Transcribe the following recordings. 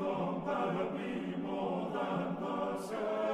tanto, tanto, tanto, the tanto,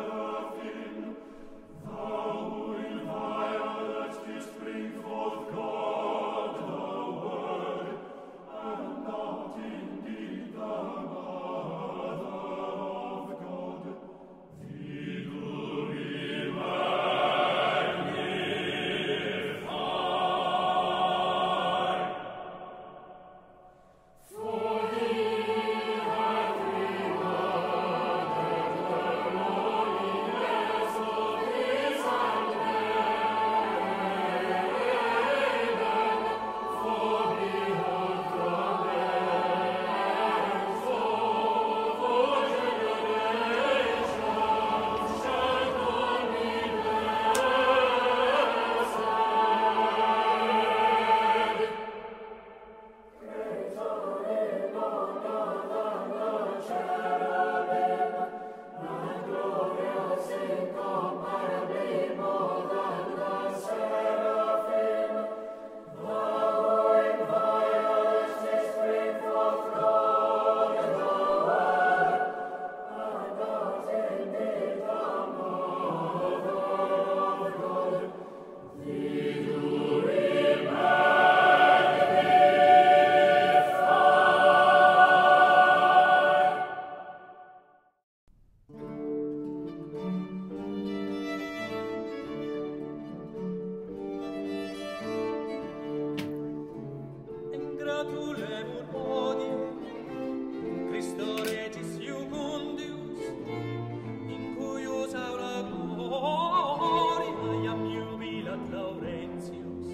Laurentius.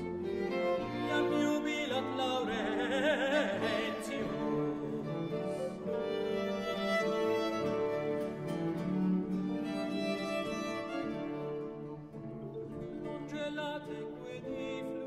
Iam jubilat Laurentius. Congelate quedifle